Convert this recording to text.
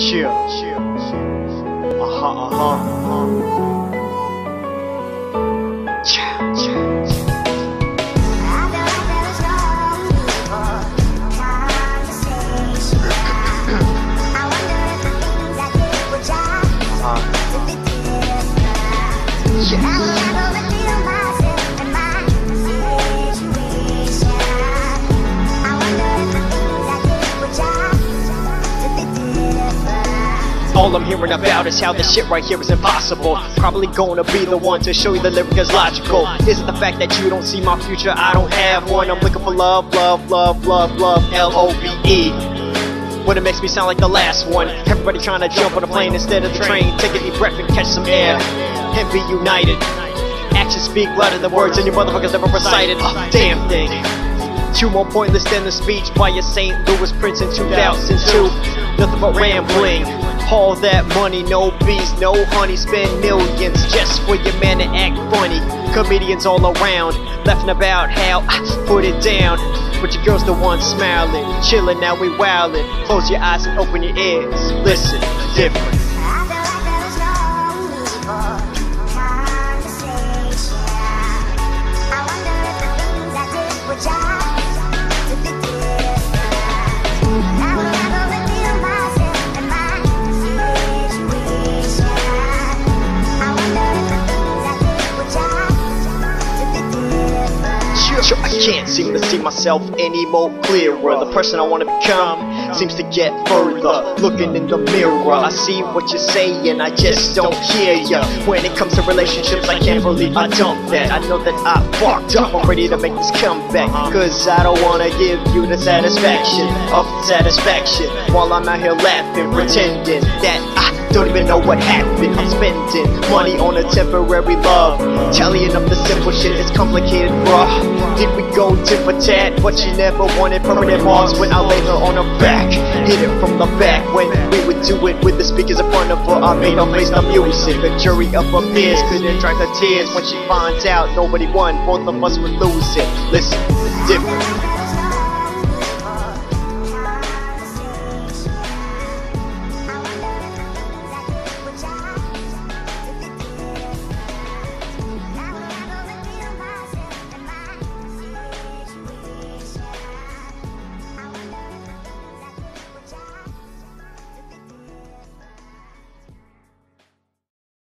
Chill, chill, chill. Uh huh, uh huh, uh huh. Chill, chill, chill. Uh, All I'm hearing about is how this shit right here is impossible. Probably gonna be the one to show you the lyric is logical. Is it the fact that you don't see my future? I don't have one. I'm looking for love, love, love, love, love, L O V E. When it makes me sound like the last one. Everybody trying to jump on a plane instead of the train. Take a deep breath and catch some air. And be united. Actions speak louder than words, and your motherfuckers never recited a damn thing. Two more pointless than the speech by a St. Louis Prince in 2002. Nothing but rambling. All that money, no bees, no honey. Spend millions just for your man to act funny. Comedians all around, laughing about how I put it down. But your girl's the one smiling, chilling. Now we wildin'. Close your eyes and open your ears. Listen, different. Can't seem to see myself any more clearer. The person I wanna become seems to get further. Looking in the mirror, I see what you're saying, I just don't hear ya. When it comes to relationships, I can't believe I dumped that. I know that I fucked up, I'm ready to make this comeback. Cause I don't wanna give you the satisfaction of satisfaction. While I'm out here laughing, pretending that I don't even know what happened. I'm spending money on a temporary love. Tallying up the simple shit, it's complicated, bruh. Did we go tit for tat? But she never wanted permanent marks when I laid her on her back. Hit it from the back when we would do it with the speakers in front of her. I made her face the music. The jury of her peers couldn't dry her tears when she finds out nobody won. Both of us would lose it. Listen, different.